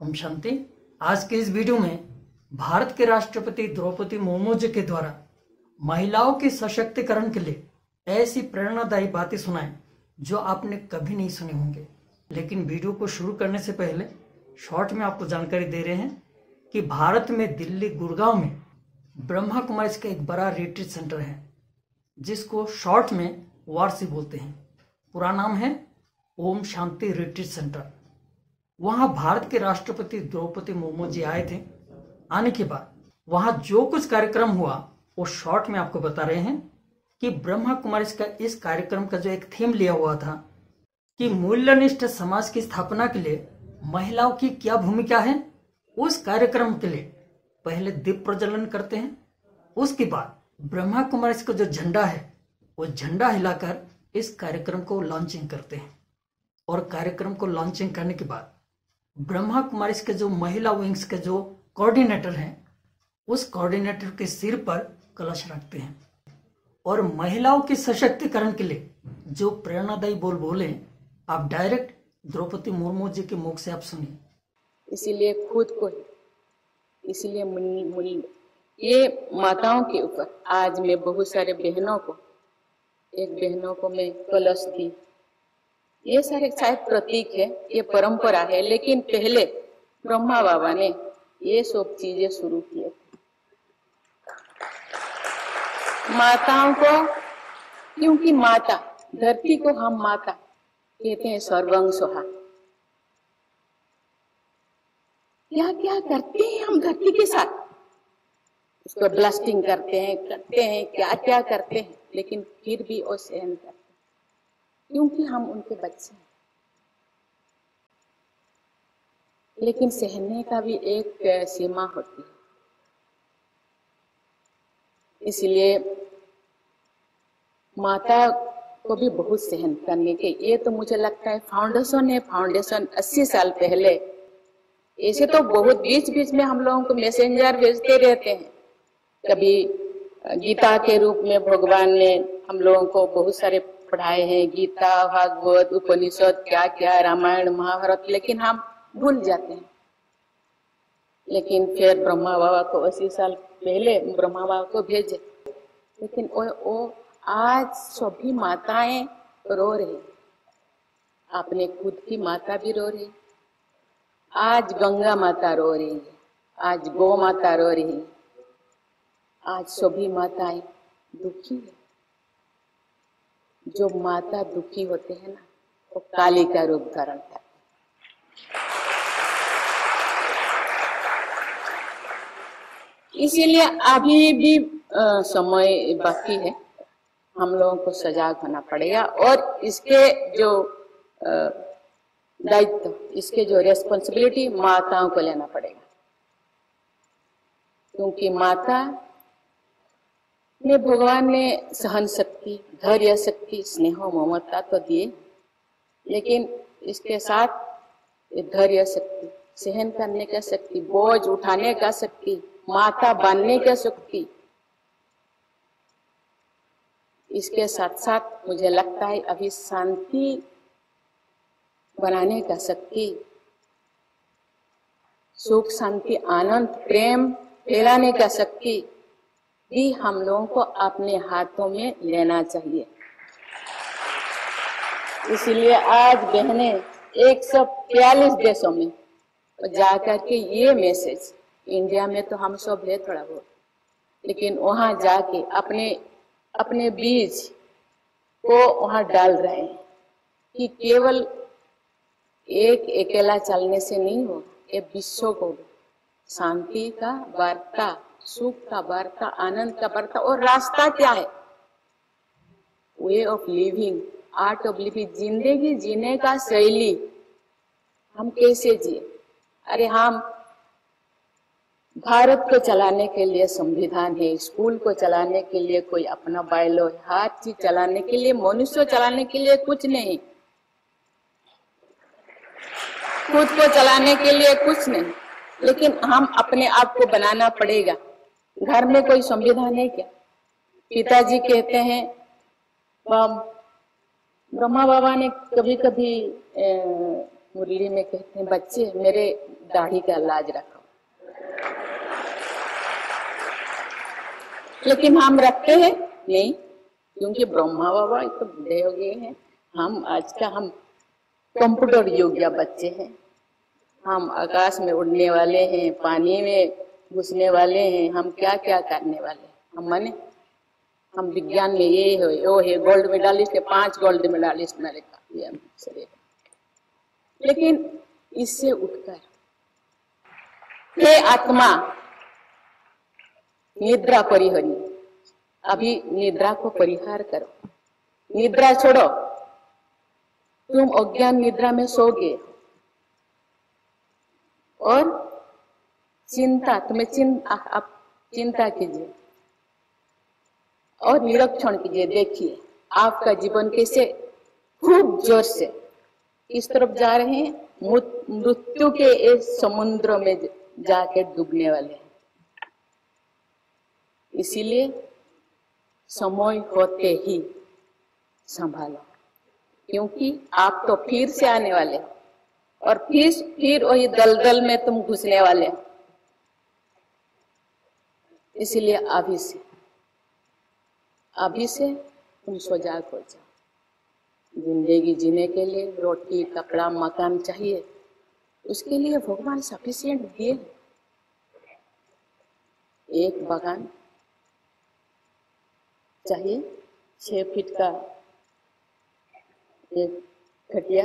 ओम शांति। आज के इस वीडियो में भारत के राष्ट्रपति द्रौपदी मुर्मू जी के द्वारा महिलाओं के सशक्तिकरण के लिए ऐसी प्रेरणादायी बातें सुनाएँ जो आपने कभी नहीं सुनी होंगे। लेकिन वीडियो को शुरू करने से पहले शॉर्ट में आपको जानकारी दे रहे हैं कि भारत में दिल्ली गुड़गांव में ब्रह्मा कुमारी का एक बड़ा रिट्रीट सेंटर है, जिसको शॉर्ट में वारसी बोलते हैं। पूरा नाम है ओम शांति रिट्रीट सेंटर वहाँ भारत के राष्ट्रपति द्रौपदी मुर्मू जी आए थे। आने के बाद वहाँ जो कुछ कार्यक्रम हुआ, वो शॉर्ट में आपको बता रहे हैं कि ब्रह्मा कुमारी का इस कार्यक्रम का जो एक थीम लिया हुआ था कि मूल्यनिष्ठ समाज की स्थापना के लिए महिलाओं की क्या भूमिका है, उस कार्यक्रम के लिए पहले दीप प्रज्वलन करते हैं। उसके बाद ब्रह्मा कुमारी का जो झंडा है, वो झंडा हिलाकर इस कार्यक्रम को लॉन्चिंग करते हैं। और कार्यक्रम को लॉन्चिंग करने के बाद ब्रह्मा कुमारी के जो महिला विंग्स के जो कोऑर्डिनेटर हैं, उस कोऑर्डिनेटर के सिर पर कलश रखते हैं। और महिलाओं के सशक्तिकरण के लिए जो प्रेरणादायी बोल बोले, आप डायरेक्ट द्रौपदी मुर्मू जी के मुख से आप सुनिए। इसीलिए खुद को, इसीलिए मुन- ये माताओं के ऊपर, आज मैं बहुत सारे बहनों को, एक बहनों को मैं कलश दी। ये सारे शायद प्रतीक है, ये परंपरा है, लेकिन पहले ब्रह्मा बाबा ने ये सब चीज़ें शुरू किए माताओं को, क्योंकि माता, धरती को हम माता कहते हैं सर्वंग सोहा क्या क्या करते हैं हम धरती के साथ? उसको ब्लास्टिंग करते हैं करते हैं क्या क्या करते हैं, लेकिन फिर भी वो सहन करते क्योंकि हम उनके बच्चे हैं। लेकिन सहने का भी एक सीमा होती है। इसलिए माता को भी बहुत सहन करने के, ये तो मुझे लगता है फाउंडेशन है। फाउंडेशन 80 साल पहले, ऐसे तो बहुत बीच बीच में हम लोगों को मैसेंजर भेजते रहते हैं। कभी गीता के रूप में भगवान ने हम लोगों को बहुत सारे पढ़ाए हैं गीता भागवत उपनिषद क्या क्या रामायण महाभारत लेकिन हम भूल जाते हैं। लेकिन फिर ब्रह्मा बाबा को अस्सी साल पहले ब्रह्मा बाबा को भेजे। लेकिन वो, वो आज सभी माताएँ रो रही अपने खुद की माता भी रो रही आज गंगा माता रो रही है। आज गौ माता रो रही है। आज सभी माताएँ दुखी है। जो माता दुखी होते हैं ना वो तो काली का रूप धारण करते। इसीलिए अभी भी अ, समय बाकी है हम लोगों को सजाग होना पड़ेगा और इसके जो दायित्व इसके जो रेस्पॉन्सिबिलिटी माताओं को लेना पड़ेगा क्योंकि माता ने भगवान ने सहन शक्ति, धैर्य शक्ति, स्नेह ममता तो दिए। लेकिन इसके साथ धैर्य शक्ति, सहन करने का शक्ति, बोझ उठाने का शक्ति, माता बनने का शक्ति, इसके साथ साथ मुझे लगता है अभी शांति बनाने का शक्ति, सुख, शांति, आनंद, प्रेम फैलाने का शक्ति भी हम लोगों को अपने हाथों में लेना चाहिए। इसलिए आज बहने 142 देशों में जा करके ये मैसेज इंडिया में तो हम सब है थोड़ा बहुत, लेकिन वहाँ जाके अपने अपने बीज को वहाँ डाल रहे हैं कि केवल एक अकेला चलने से नहीं होगा ये विश्व को शांति का, वार्ता सुख का वार्ता, आनंद का वार्ता और रास्ता क्या है? Way of living art of living ज़िंदगी जीने का शैली। हम कैसे जिए? अरे हम भारत को चलाने के लिए संविधान है, स्कूल को चलाने के लिए कोई अपना बायलो है, हर चीज़ चलाने के लिए, मनुष्य चलाने के लिए कुछ नहीं। खुद को चलाने के लिए कुछ नहीं, लेकिन हम अपने आप को बनाना पड़ेगा। घर में कोई संविधान है क्या? पिताजी कहते हैं ब्रह्मा बाबा ने कभी कभी मुरली में कहते हैं, बच्चे, मेरे दाढ़ी का लाज रखो। लेकिन हम रखते हैं? नहीं, क्योंकि ब्रह्मा बाबा तो बूढ़े हो गए हैं। हम, आज का हम कंप्यूटर योग्य बच्चे हैं। हम आकाश में उड़ने वाले हैं, पानी में घुसने वाले हैं। हम क्या क्या करने वाले हम माने, हम विज्ञान में ये हो, वो है गोल्ड मेडलिस्ट है पाँच गोल्ड मेडलिस्ट मेरे का लेकिन इससे उठकर, हे आत्मा, निद्रा परिहरी। अभी निद्रा को परिहार करो। निद्रा छोड़ो। तुम अज्ञान निद्रा में सोगे। और चिंता, तुम्हें चिंता, आप चिंता कीजिए। और निरीक्षण कीजिए, देखिए, आपका जीवन कैसे खूब ज़ोर से इस तरफ़ जा रहे हैं मृत्यु के इस समुद्र में जाके डूबने वाले हैं। इसीलिए समय होते ही संभालो, क्योंकि आप तो फिर से आने वाले और फिर फिर वही दलदल में तुम घुसने वाले हो। इसलिए अभी से अभी से तुम सजाग हो जाओ। ज़िंदगी जीने के लिए रोटी, कपड़ा, मकान चाहिए, उसके लिए भगवान सफिशियंट दिए एक बगान चाहिए, छह फीट का एक खटिया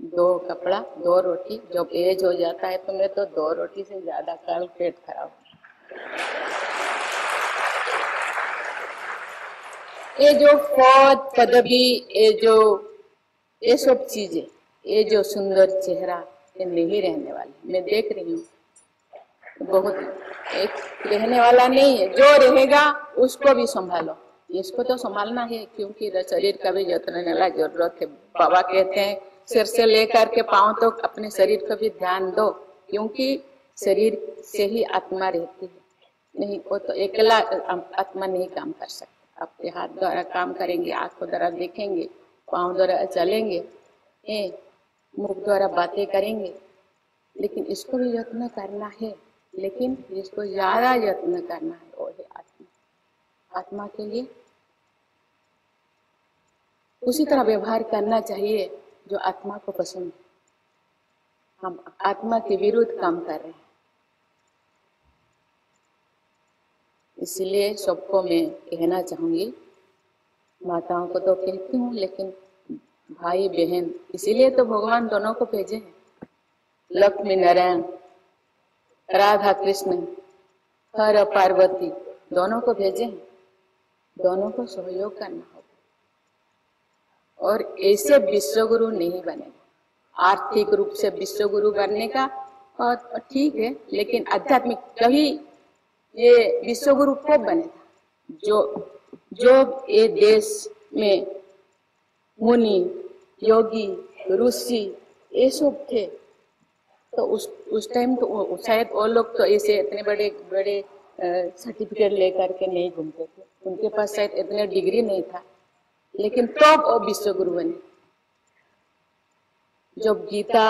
दो कपड़ा, दो रोटी, जब एज हो जाता है तो मैं तो दो रोटी से ज़्यादा कल पेट खराब ये जो फौज, पदवी, ये जो, ये सब चीज़ें, ये जो सुंदर चेहरा, ये नहीं रहने वाले। मैं देख रही हूँ, बहुत एक रहने वाला नहीं है। जो रहेगा, उसको भी संभालो। इसको तो संभालना है, क्योंकि शरीर का भी जतन ज़रूरत है। बाबा कहते हैं सिर से लेकर के पाँव तो अपने शरीर का भी ध्यान दो, क्योंकि शरीर से ही आत्मा रहती है। नहीं, वो तो अकेला आत्मा नहीं काम कर सकता। आपके हाथ द्वारा काम करेंगे, आँखों द्वारा देखेंगे, पाँव द्वारा चलेंगे मुख द्वारा बातें करेंगे, लेकिन इसको भी यत्न करना है, लेकिन इसको ज़्यादा यत्न करना है, वो है आत्मा। आत्मा के लिए उसी तरह व्यवहार करना चाहिए। जो आत्मा को पसंद हम आत्मा के विरुद्ध काम कर रहे हैं। इसलिए सबको मैं कहना चाहूँगी, माताओं को तो कहती हूँ, लेकिन भाई बहन, इसीलिए तो भगवान दोनों को भेजे हैं। लक्ष्मी नारायण, राधा कृष्ण, हर पार्वती, दोनों को भेजे हैं। दोनों को सहयोग करना। और ऐसे विश्वगुरु नहीं बने। आर्थिक रूप से विश्वगुरु बनने का और ठीक है, लेकिन आध्यात्मिक कभी ये विश्व गुरु कब बनेगा जो जो ये देश में मुनि, योगी, ऋषि ये सब थे तो उस उस टाइम तो शायद वो लोग तो ऐसे इतने बड़े बड़े सर्टिफिकेट लेकर के नहीं घूमते थे। उनके पास शायद इतने डिग्री नहीं था। लेकिन तो वो विश्व गुरु बने। जब गीता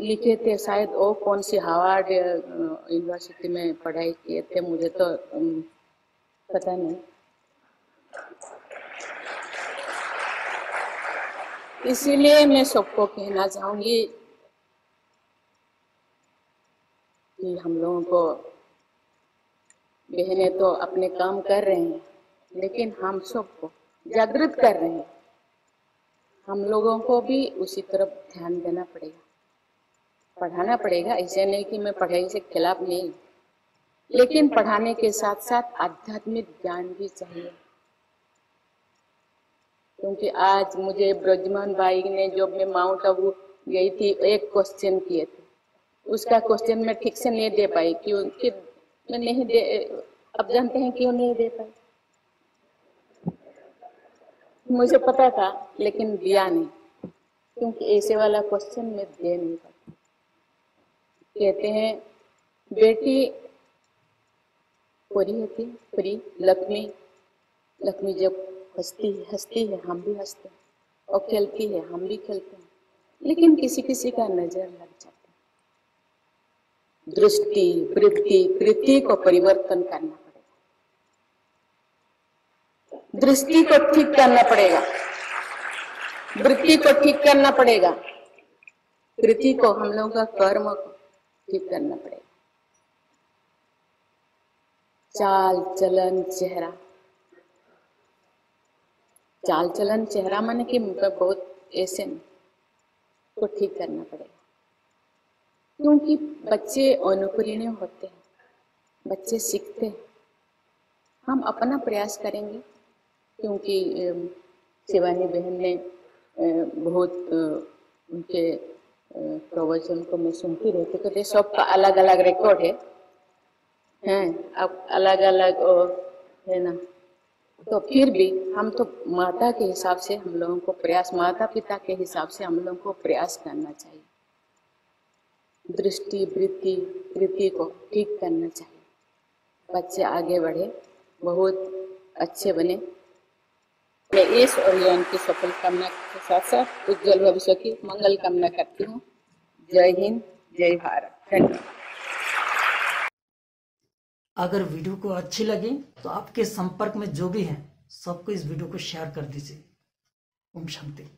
लिखे थे शायद वो कौन सी हार्वर्ड यूनिवर्सिटी में पढ़ाई किए थे, मुझे तो पता नहीं। इसीलिए मैं सबको कहना चाहूँगी कि हम लोगों को बहने तो अपने काम कर रहे हैं, लेकिन हम सबको जागृत कर रहे हैं। हम लोगों को भी उसी तरफ़ ध्यान देना पड़ेगा। पढ़ाना पड़ेगा, ऐसे नहीं कि मैं पढ़ाई से खिलाफ नहीं। लेकिन पढ़ाने के साथ साथ आध्यात्मिक ज्ञान भी चाहिए। क्योंकि आज मुझे ब्रजमान भाई ने जब मैं माउंट आबू गई थी, एक क्वेश्चन किए थे। उसका क्वेश्चन मैं ठीक से नहीं दे पाई, क्योंकि मैं नहीं दे अब जानते हैं क्यों नहीं दे पाई? मुझे पता था, लेकिन दिया नहीं, क्योंकि ऐसे वाला क्वेश्चन मैं दे नहीं पाती। कहते हैं, बेटी परी होती, परी लक्ष्मी लक्ष्मी जब हंसती है हंसती है, हम भी हँसते हैं, और खेलती है, हम भी खेलते हैं, लेकिन किसी किसी का नज़र लग जाता है। दृष्टि, वृत्ति, कृति को परिवर्तन करना। दृष्टि को ठीक करना पड़ेगा। वृत्ति को ठीक करना पड़ेगा। कृति को, हम लोगों का कर्म को ठीक करना पड़ेगा। चाल चलन चेहरा। चाल चलन चेहरा माने कि बहुत ऐसे को ठीक करना पड़ेगा। क्योंकि बच्चे अनुकूल होते हैं, बच्चे सीखते हैं। हम अपना प्रयास करेंगे। क्योंकि शिवानी बहन ने बहुत उनके प्रवचन को मैं सुनती रहती तो सबका अलग अलग रिकॉर्ड है। हैं, अब अलग अलग और, है ना? तो फिर भी हम तो माता के हिसाब से हम लोगों को प्रयास माता पिता के हिसाब से हम लोगों को प्रयास करना चाहिए। दृष्टि, वृत्ति वृत्ति को ठीक करना चाहिए। बच्चे आगे बढ़े, बहुत अच्छे बने। मैं इस अभियान की सफल कामना के साथ साथ उज्जवल भविष्य की मंगल कामना करती हूँ। जय हिंद, जय भारत। धन्यवाद। अगर वीडियो को अच्छी लगी तो आपके संपर्क में जो भी है, सबको इस वीडियो को शेयर कर दीजिए। ओम शांति।